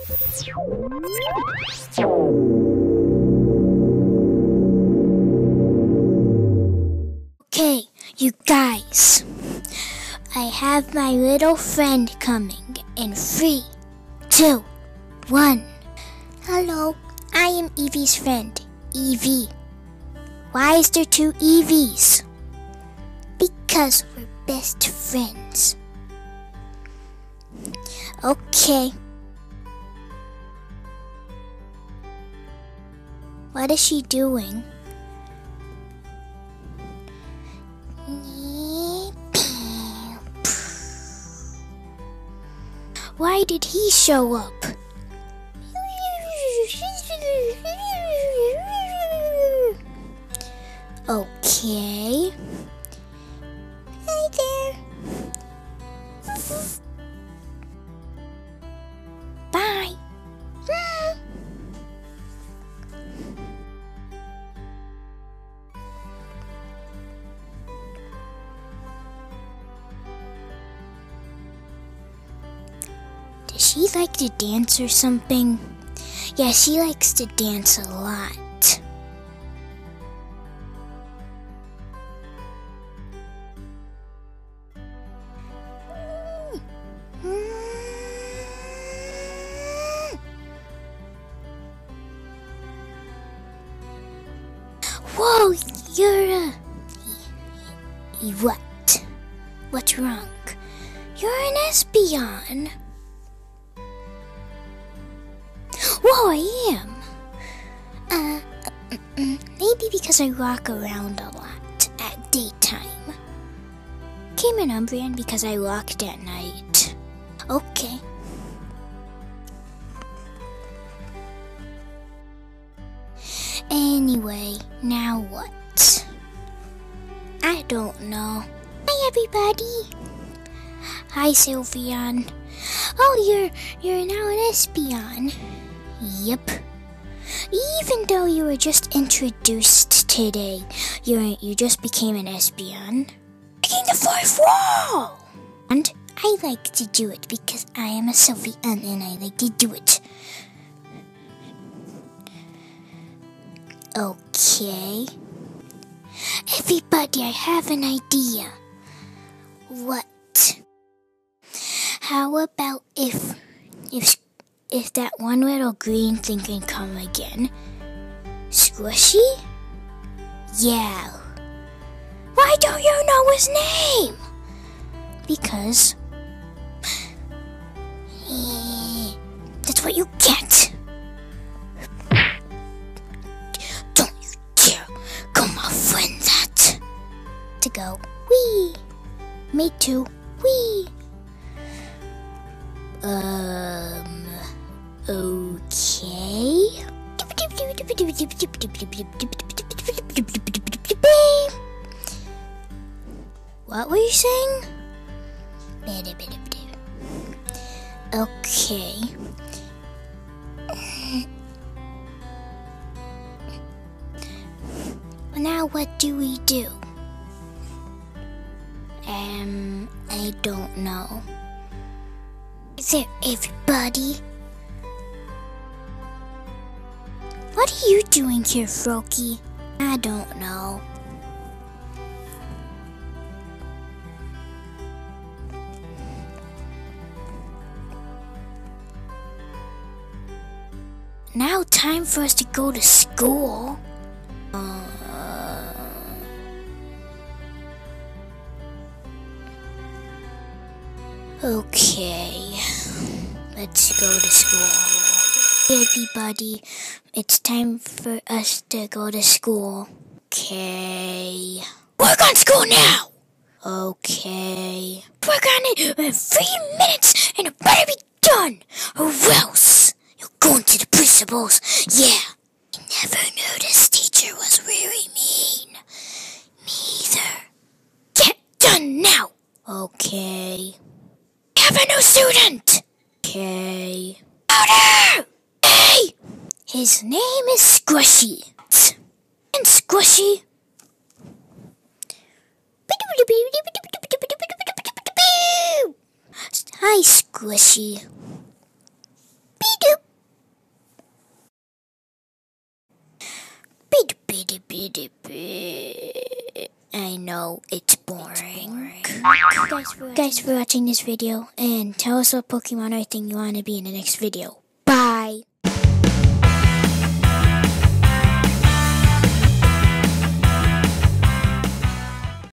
Okay, you guys. I have my little friend coming in three, two, one. Hello, I am Evie's friend, Evie. Why is there two Evies? Because we're best friends. Okay. What is she doing? Why did he show up? Okay. She like to dance or something? Yeah, she likes to dance a lot. Whoa, you're a. What? What's wrong? You're an Espeon. Whoa, I am. Uh, maybe because I walk around a lot at daytime. Came in Umbreon because I walked at night. Okay. Anyway, now what? I don't know. Hi, everybody. Hi, Sylveon. Oh, you're you're now an Espeon. Yep. Even though you were just introduced today, you you just became an Espeon. Breaking the fourth wall. And I like to do it because I am a Sylveon and I like to do it. Okay. Everybody, I have an idea. What? How about if if if that one little green thing can come again? Squishy? Yeah. Why don't you know his name? Because that's what you get. Don't you dare call my friend that. To go, wee. Me too, wee. Um, What were you saying? Okay. Well, now what do we do? Um, I don't know. Is there everybody? What are you doing here, Froakie? I don't know. Now time for us to go to school. Uh, okay, let's go to school. Everybody, it's time for us to go to school. Okay. Work on school now! Okay. Work on it in three minutes and it better be done, or else you're going to the principal's. Yeah. I never knew this teacher was really mean. Me either. Get done now! Okay. Have a new student! Okay. Louder! His name is Squishy. And Squishy. Hi, Squishy. I know it's boring. Guys, guys for watching this video and tell us what Pokemon I think you want to be in the next video.